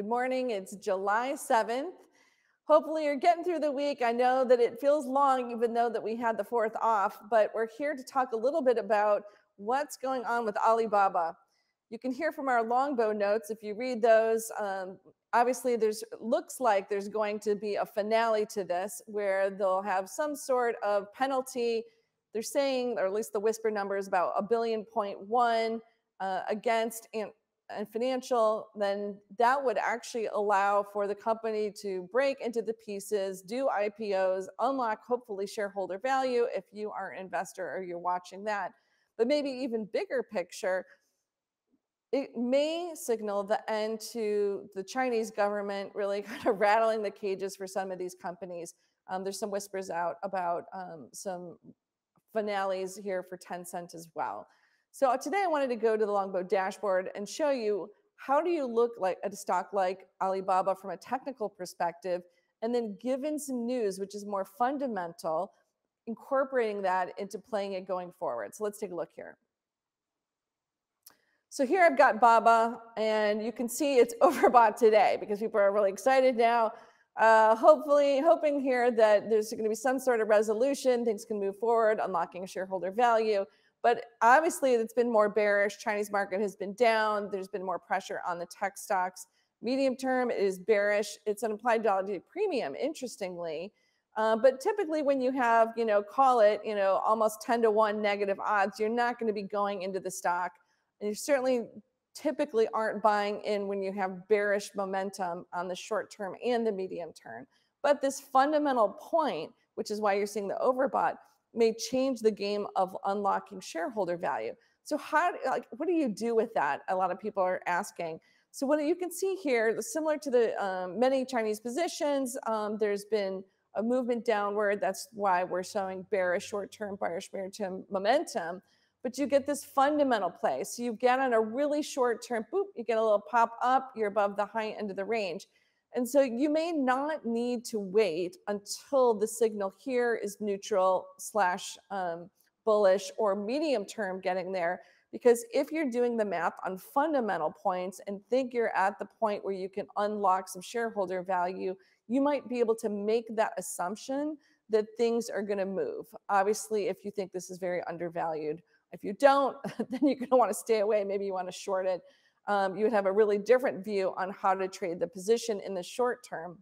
Good morning. It's July 7th. Hopefully you're getting through the week. I know that it feels long even though that we had the 4th off, but we're here to talk a little bit about what's going on with Alibaba. You can hear from our longbow notes if you read those. Um, obviously, there's looks like there's going to be a finale to this where they'll have some sort of penalty. They're saying, or at least the whisper number is about a billion point one uh, against Ant and financial, then that would actually allow for the company to break into the pieces, do IPOs, unlock hopefully shareholder value if you are an investor or you're watching that. But maybe even bigger picture, it may signal the end to the Chinese government really kind of rattling the cages for some of these companies. Um, there's some whispers out about um, some finales here for Tencent as well. So today I wanted to go to the Longbow dashboard and show you how do you look like at a stock like Alibaba from a technical perspective, and then given some news which is more fundamental, incorporating that into playing it going forward. So let's take a look here. So here I've got Baba, and you can see it's overbought today because people are really excited now. Uh, hopefully, hoping here that there's going to be some sort of resolution, things can move forward, unlocking shareholder value. But obviously, it's been more bearish. Chinese market has been down. There's been more pressure on the tech stocks. Medium term is bearish. It's an implied dollar premium, interestingly. Uh, but typically, when you have, you know, call it, you know, almost 10 to 1 negative odds, you're not going to be going into the stock. And you certainly typically aren't buying in when you have bearish momentum on the short term and the medium term. But this fundamental point, which is why you're seeing the overbought, may change the game of unlocking shareholder value. So how like what do you do with that? A lot of people are asking. So what you can see here, similar to the um, many Chinese positions, um, there's been a movement downward. That's why we're showing bearish short-term, bearish term momentum. But you get this fundamental play. So you get on a really short term, boop, you get a little pop up, you're above the high end of the range. And so you may not need to wait until the signal here is neutral slash um, bullish or medium term getting there. Because if you're doing the math on fundamental points and think you're at the point where you can unlock some shareholder value, you might be able to make that assumption that things are going to move. Obviously, if you think this is very undervalued. If you don't, then you're going to want to stay away. Maybe you want to short it um, you would have a really different view on how to trade the position in the short term.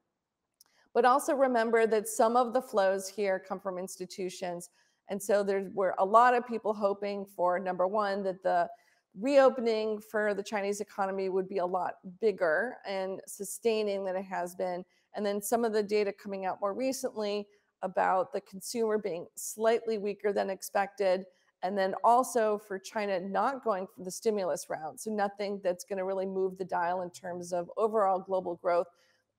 But also remember that some of the flows here come from institutions. And so there were a lot of people hoping for number one, that the reopening for the Chinese economy would be a lot bigger and sustaining than it has been. And then some of the data coming out more recently about the consumer being slightly weaker than expected and then also for China not going for the stimulus route. So nothing that's going to really move the dial in terms of overall global growth.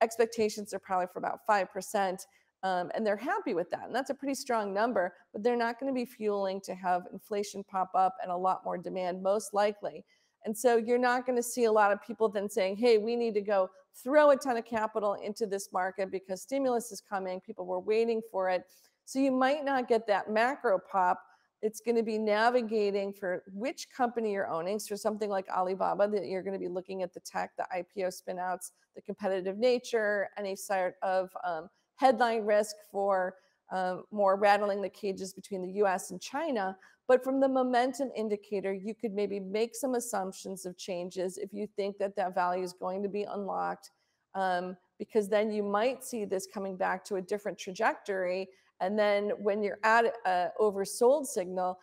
Expectations are probably for about 5%. Um, and they're happy with that. And that's a pretty strong number, but they're not going to be fueling to have inflation pop up and a lot more demand, most likely. And so you're not going to see a lot of people then saying, hey, we need to go throw a ton of capital into this market because stimulus is coming. People were waiting for it. So you might not get that macro pop it's going to be navigating for which company you're owning. So something like Alibaba, that you're going to be looking at the tech, the IPO spinouts, the competitive nature, any sort of um, headline risk for um, more rattling the cages between the US and China. But from the momentum indicator, you could maybe make some assumptions of changes if you think that that value is going to be unlocked, um, because then you might see this coming back to a different trajectory and then when you're at a oversold signal,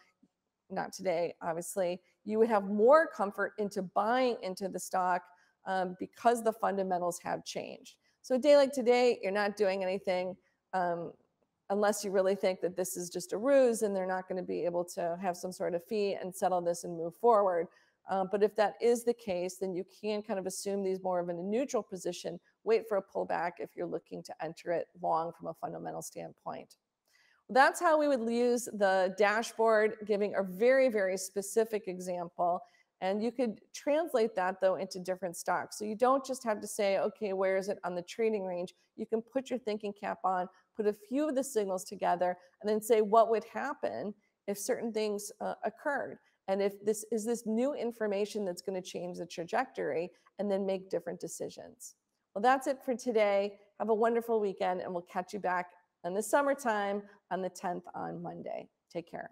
not today, obviously, you would have more comfort into buying into the stock um, because the fundamentals have changed. So a day like today, you're not doing anything um, unless you really think that this is just a ruse and they're not going to be able to have some sort of fee and settle this and move forward. Um, but if that is the case, then you can kind of assume these more of in a neutral position, wait for a pullback if you're looking to enter it long from a fundamental standpoint. That's how we would use the dashboard, giving a very, very specific example. And you could translate that though into different stocks. So you don't just have to say, okay, where is it on the trading range? You can put your thinking cap on, put a few of the signals together, and then say what would happen if certain things uh, occurred. And if this is this new information that's going to change the trajectory and then make different decisions. Well, that's it for today. Have a wonderful weekend, and we'll catch you back in the summertime on the 10th on Monday. Take care.